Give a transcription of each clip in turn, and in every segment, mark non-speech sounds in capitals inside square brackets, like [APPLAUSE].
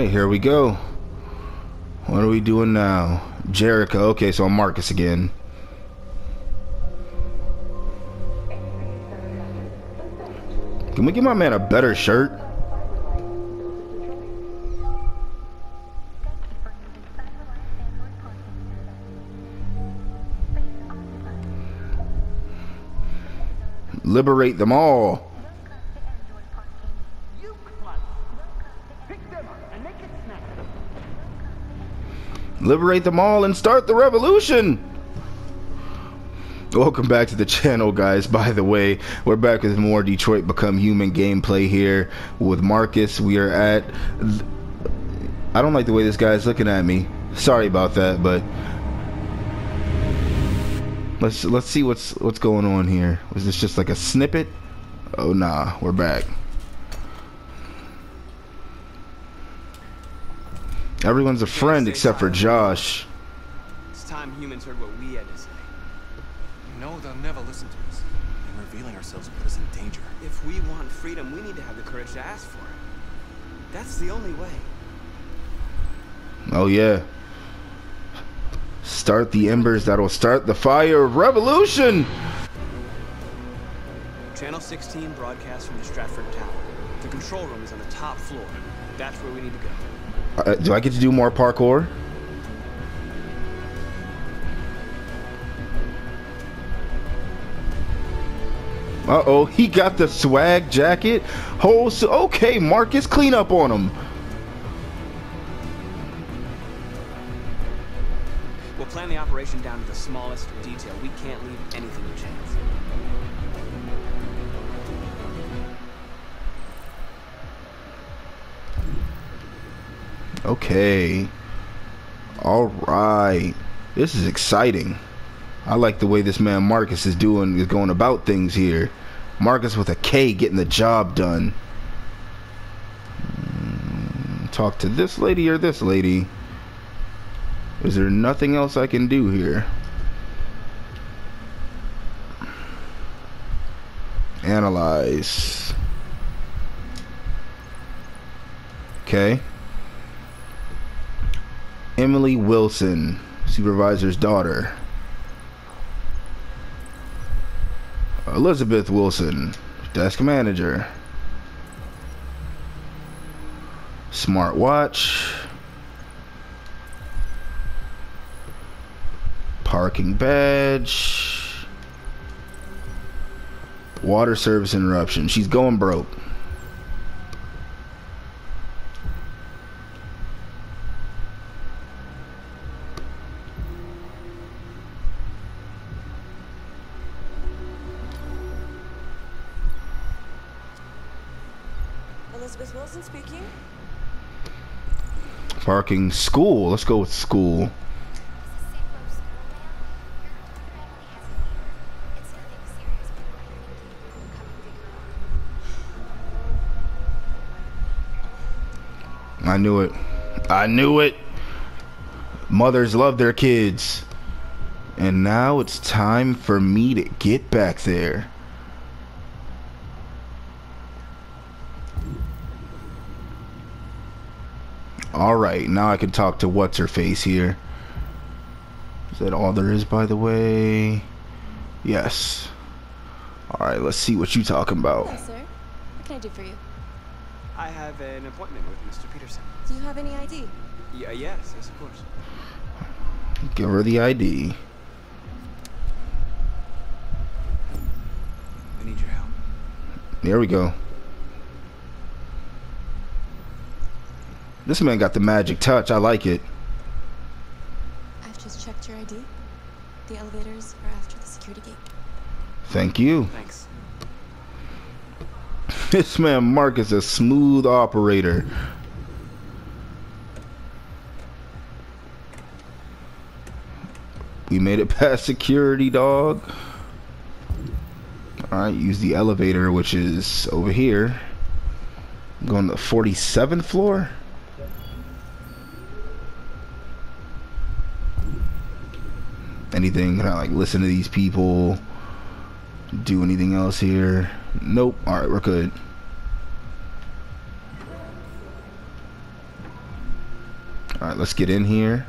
Alright, here we go. What are we doing now? Jericho. Okay, so I'm Marcus again. Can we give my man a better shirt? Liberate them all. Liberate them all and start the revolution. Welcome back to the channel, guys. By the way, we're back with more Detroit Become Human gameplay here with Marcus. We are at. I don't like the way this guy's looking at me. Sorry about that, but let's let's see what's what's going on here. Was this just like a snippet? Oh nah, we're back. Everyone's a friend except for Josh. It's time humans heard what we had to say. No, they'll never listen to us. And revealing ourselves will put us in danger. If we want freedom, we need to have the courage to ask for it. That's the only way. Oh yeah. Start the embers that'll start the fire of revolution. Channel 16 broadcasts from the Stratford Tower. The control room is on the top floor. That's where we need to go. Uh, do I get to do more parkour? Uh oh, he got the swag jacket. Oh, so, okay, Marcus, clean up on him. We'll plan the operation down to the smallest detail. We can't leave anything to chance. Okay. All right. This is exciting. I like the way this man Marcus is doing is going about things here. Marcus with a K getting the job done. Mm, Talk to this lady or this lady. Is there nothing else I can do here? Analyze. Okay. Emily Wilson, supervisor's daughter. Elizabeth Wilson, desk manager. Smart watch. Parking badge. Water service interruption. She's going broke. Parking school. Let's go with school. I knew it. I knew it. Mothers love their kids. And now it's time for me to get back there. Alright, now I can talk to what's her face here. Is that all there is, by the way? Yes. Alright, let's see what you're talking about. Hello, sir. What can I do for you? I have an appointment with Mr. Peterson. Do you have any ID? Yeah, yes, yes, of course. Give her the ID. I need your help. There we go. This man got the magic touch. I like it. I've just checked your ID. The elevators are after the security gate. Thank you. Thanks. [LAUGHS] This man Mark is a smooth operator. We made it [LAUGHS] past security, dog. Alright, use the elevator, which is over here. Going to the 47th floor? Anything? Can I like listen to these people? Do anything else here? Nope. Alright, we're good. Alright, let's get in here.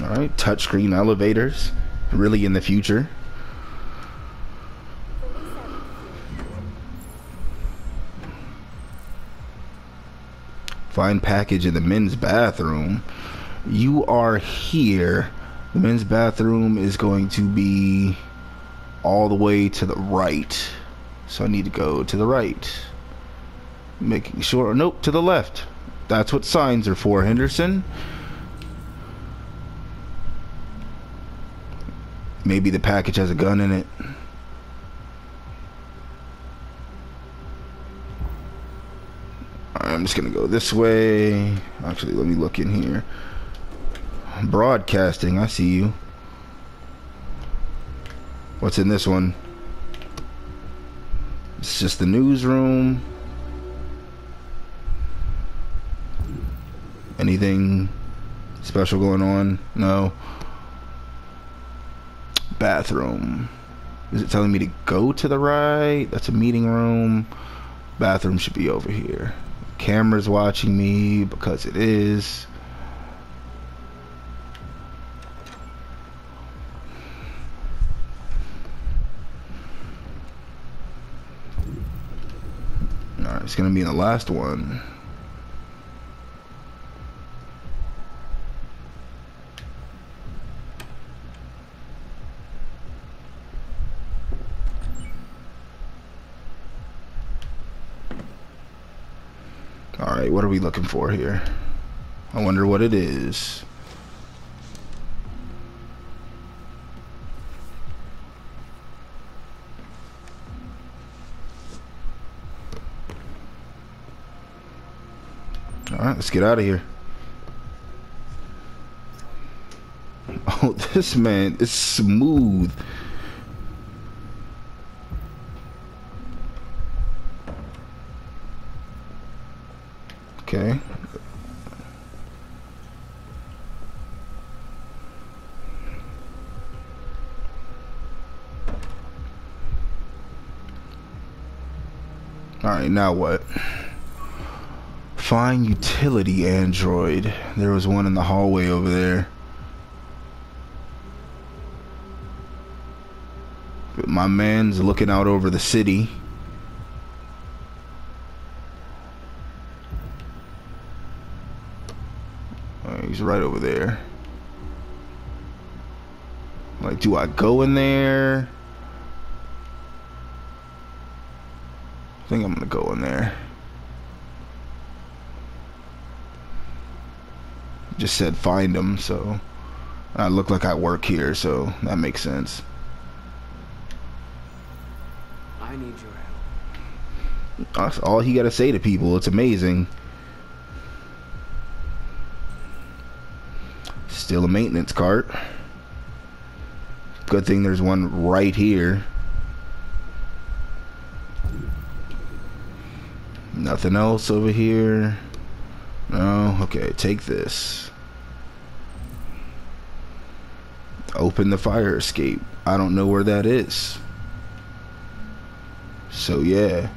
Alright, touchscreen elevators. Really in the future. Find package in the men's bathroom. You are here. The men's bathroom is going to be all the way to the right. So I need to go to the right. Making sure. Nope, to the left. That's what signs are for, Henderson. Maybe the package has a gun in it. I'm just gonna go this way. Actually, let me look in here. Broadcasting, I see you. What's in this one? It's just the newsroom. Anything special going on? No. Bathroom. Is it telling me to go to the right? That's a meeting room. Bathroom should be over here. Camera's watching me because it is. Alright, it's gonna be the last one. Looking for here? I wonder what it is. Alright, let's get out of here. [LAUGHS] Oh, this man is smooth. Okay. Alright, now what? Find utility android. There was one in the hallway over there. But my man's looking out over the city. He's right over there. Like, do I go in there? I think I'm gonna go in there. Just said find him, so I look like I work here, so that makes sense. I need your help. That's all he got to say to people. It's amazing. Still a maintenance cart. Good thing there's one right here. Nothing else over here. No, okay, take this. Open the fire escape. I don't know where that is. So yeah.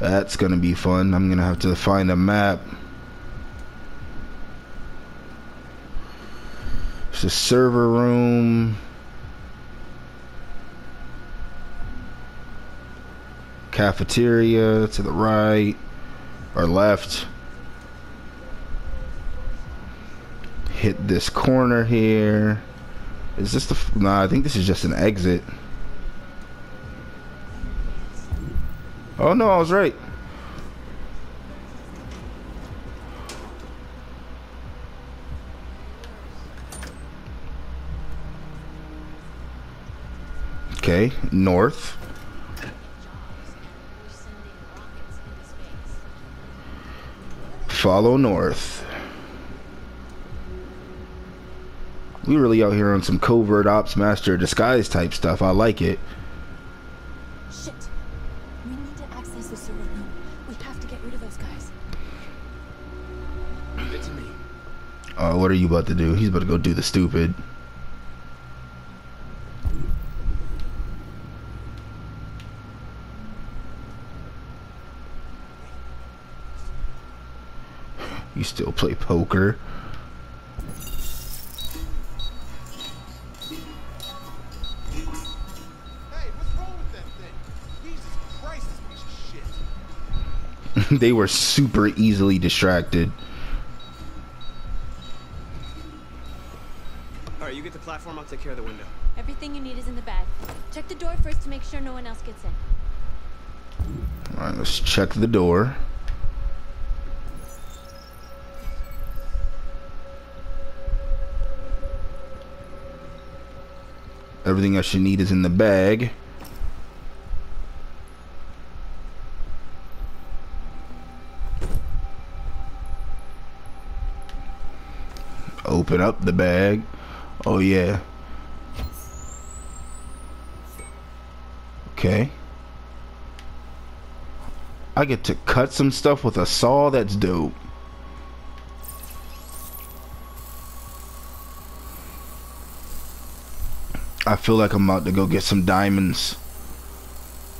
That's gonna be fun. I'm gonna have to find a map. It's a server room. Cafeteria to the right or left. Hit this corner here. Is this the? Nah, I think this is just an exit. Oh no, I was right. Okay, north. Follow north. We really out here on some covert ops master disguise type stuff. I like it. Shit. We need to access the server room. We have to get rid of those guys. Leave it to me. Uh, what are you about to do? He's about to go do the stupid. You still play poker. Hey, what's wrong with that thing? Jesus Christ, this piece of shit. [LAUGHS] they were super easily distracted. All right, you get the platform. I'll take care of the window. Everything you need is in the bag. Check the door first to make sure no one else gets in. All right, let's check the door. Everything else you need is in the bag. Open up the bag. Oh yeah. Okay. I get to cut some stuff with a saw. That's dope. Feel like I'm about to go get some diamonds.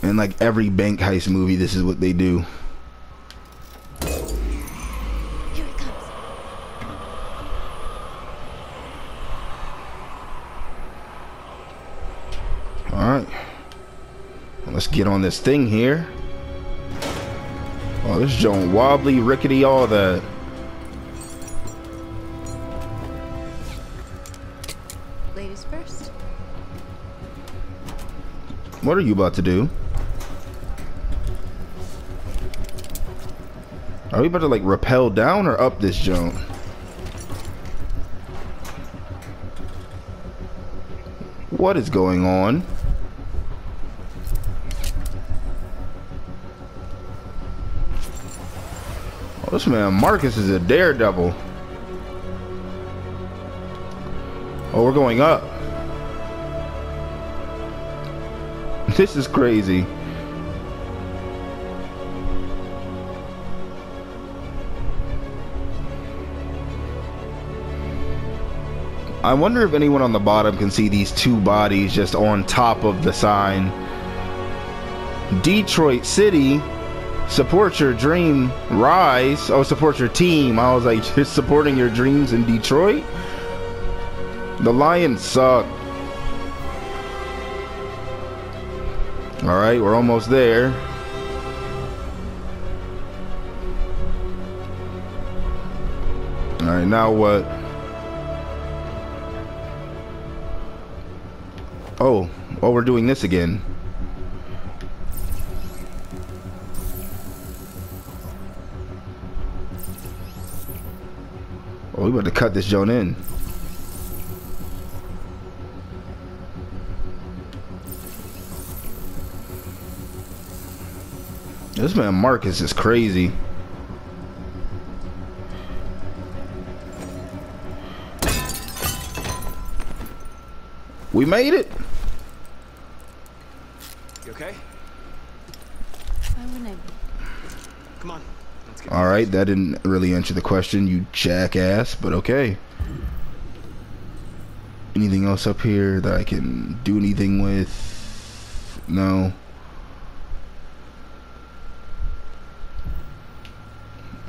And like every bank heist movie, this is what they do. Here it. Alright. Let's get on this thing here. Oh, this joint wobbly, rickety, all that. What are you about to do? Are we about to like rappel down or up this jump? What is going on? Oh, this man Marcus is a daredevil. Oh, we're going up. [LAUGHS] This is crazy. I wonder if anyone on the bottom can see these two bodies just on top of the sign. Detroit City, support your dream, rise. Oh, support your team. I was like, [LAUGHS] just supporting your dreams in Detroit? The Lions suck. All right, we're almost there. All right, now what? Oh, oh, we're doing this again. Oh, we about to cut this joint in. This man Marcus is crazy. We made it. You okay? Why wouldn't I be? Come on. Let's get All right, that didn't really answer the question, you jackass, but okay. Anything else up here that I can do anything with? No.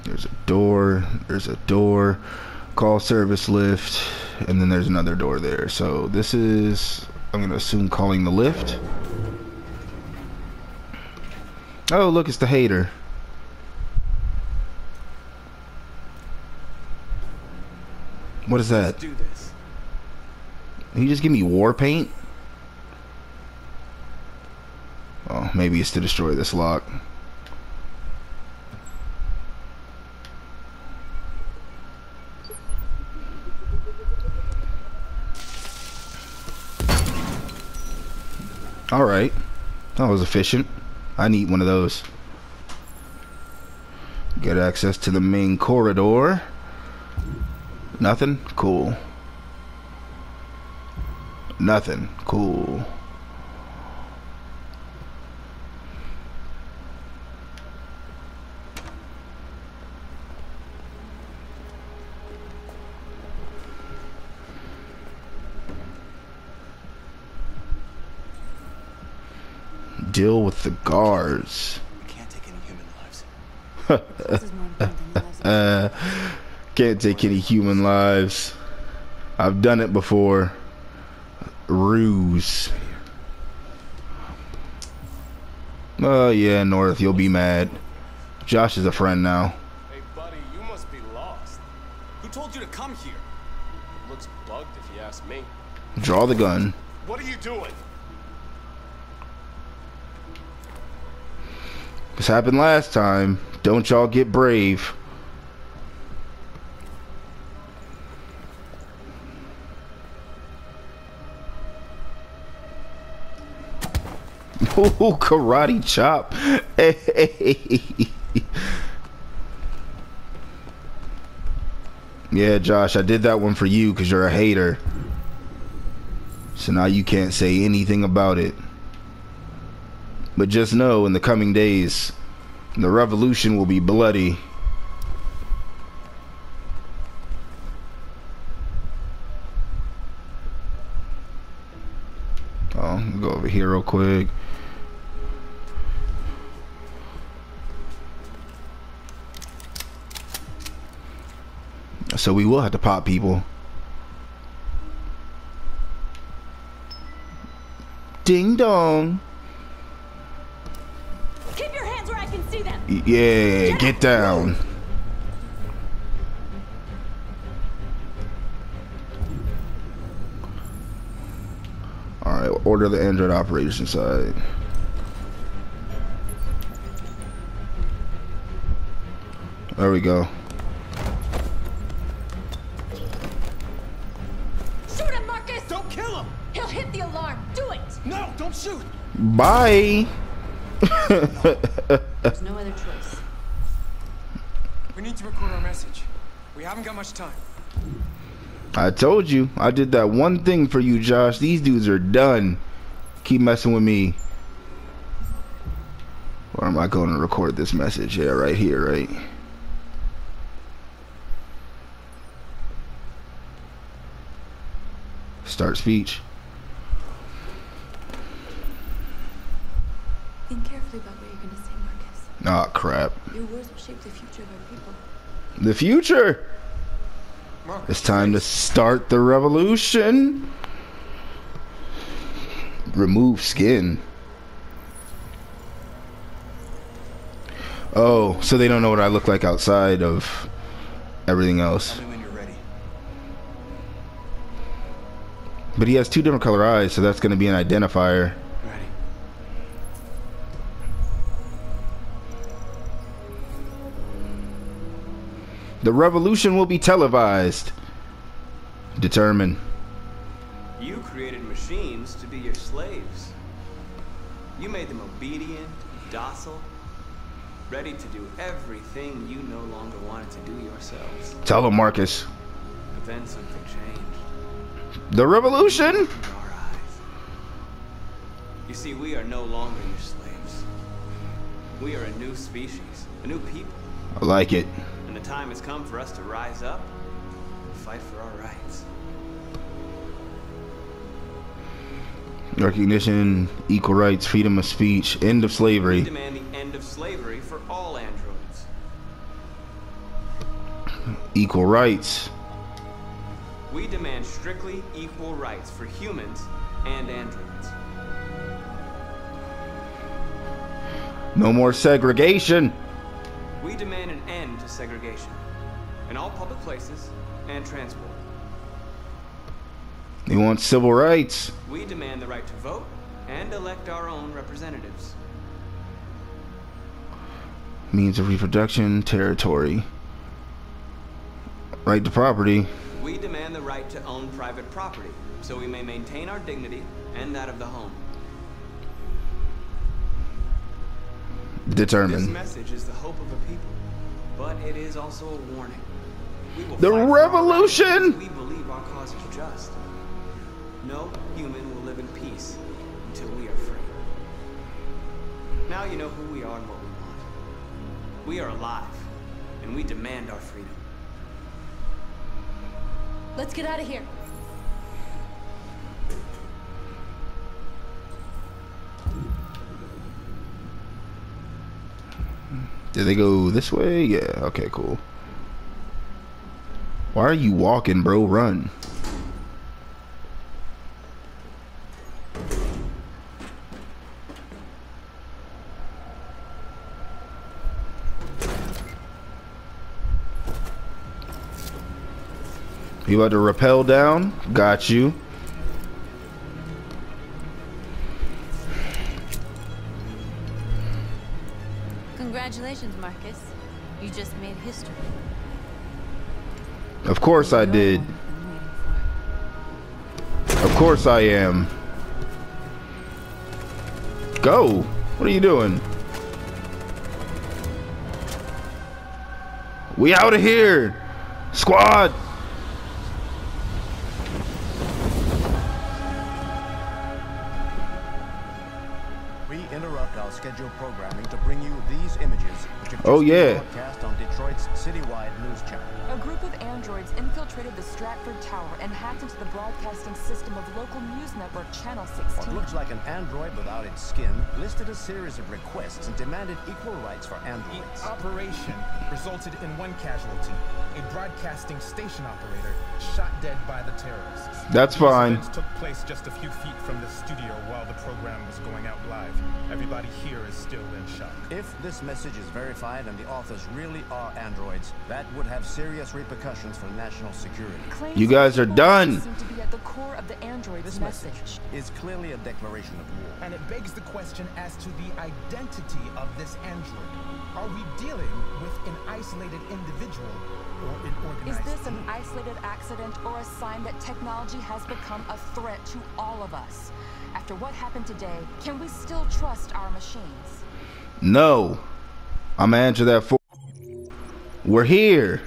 There's a door, there's a door, call service lift, and then there's another door there. So this is, I'm going to assume calling the lift. Oh, look, it's the hater. What is that? Let's do this. Can you just give me war paint? Oh, maybe it's to destroy this lock. Alright. That was efficient. I need one of those. Get access to the main corridor. Nothing? Cool. Nothing. Cool. Deal with the guards. We can't take any human lives. This is more important than lives Uh, Can't take any human lives. I've done it before. Ruse. Oh yeah, North, you'll be mad. Josh is a friend now. Hey, buddy, you must be lost. Who told you to come here? It looks bugged if you ask me. Draw the gun. What are you doing? This happened last time. Don't y'all get brave. [LAUGHS] Ooh, karate chop. Hey. [LAUGHS] Yeah, Josh, I did that one for you because you're a hater. So now you can't say anything about it. But just know in the coming days, the revolution will be bloody. Oh, go over here real quick. So we will have to pop people. Ding dong. Yeah, get down. Alright, order the Android operators inside. There we go. Shoot him, Marcus! Don't kill him! He'll hit the alarm. Do it. No, don't shoot! Bye. [LAUGHS] There's no other choice. We need to record our message. We haven't got much time. I told you. I did that one thing for you, Josh. These dudes are done. Keep messing with me. Where am I going to record this message? Yeah, right here, right? Start speech. Think carefully about what you're going to say, Marcus. Ah, crap. Your words will shape the future of our people. The future. Marcus, It's time to start the revolution. Remove skin. Oh, so they don't know what I look like outside of everything else. Tell me when you're ready. But he has two different color eyes, so that's going to be an identifier. The revolution will be televised. Determine. You created machines to be your slaves. You made them obedient, docile, ready to do everything you no longer wanted to do yourselves. Tell him, Marcus. But then something changed The revolution? in our eyes. You see, we are no longer your slaves. We are a new species, a new people. I like it. And the time has come for us to rise up and fight for our rights. Recognition, equal rights, freedom of speech, end of slavery. We demand the end of slavery for all androids. Equal rights. We demand strictly equal rights for humans and androids. No more segregation. We demand an end to segregation in all public places and transport. They want civil rights. We demand the right to vote and elect our own representatives. Means of reproduction, territory. Right to property. We demand the right to own private property so we may maintain our dignity and that of the home. This Determine. message is the hope of a people, but it is also a warning. The fight for our rights revolution! We believe our cause is just. No human will live in peace until we are free. Now you know who we are and what we want. We are alive, and we demand our freedom. Let's get out of here. Did they go this way? Yeah, okay, cool. Why are you walking, bro? Run. You about to rappel down? Got you. Congratulations, Marcus. You just made history. Of course I did. Been waiting for. Of course I am. Go. What are you doing? We out of here. Squad. Interrupt our scheduled programming to bring you these images, Oh, yeah. on Detroit's citywide news channel. A group of androids infiltrated the Stratford Tower and hacked into the broadcasting system of local news network Channel 16. What 16. looks like an android without its skin listed a series of requests and demanded equal rights for androids. Each operation resulted in one casualty, a broadcasting station operator shot dead by the terrorists. That's fine. events took place just a few feet from the studio while the program was going out live. Everybody here is still in shock. If this message is verified and the authors really are androids, that would have serious repercussions for national security. Claims You guys are done. Seem to be at the core of the android's This message. message is clearly a declaration of war. And it begs the question as to the identity of this android. Are we dealing with an isolated individual or an Is this an isolated accident or a sign that technology has become a threat to all of us? After what happened today, can we still trust our machines? No. I'm gonna answer that for. We're here.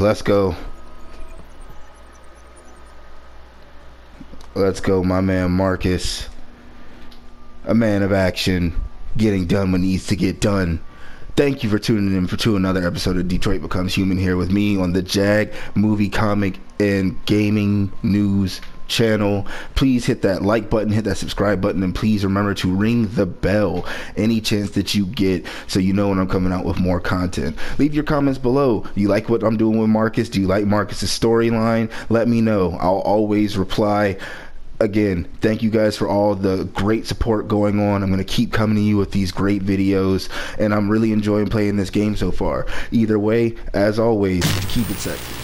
Let's go. Let's go, my man Marcus. A man of action, getting done what needs to get done. Thank you for tuning in for to another episode of Detroit Becomes Human here with me on the Jag Movie Comic and Gaming News channel. Please hit that like button, hit that subscribe button, and please remember to ring the bell any chance that you get so you know when I'm coming out with more content. Leave your comments below. Do you like what I'm doing with Marcus? Do you like Marcus's storyline? Let me know. I'll always reply again, thank you guys for all the great support going on. I'm going to keep coming to you with these great videos, and I'm really enjoying playing this game so far. Either way, as always, keep it sexy.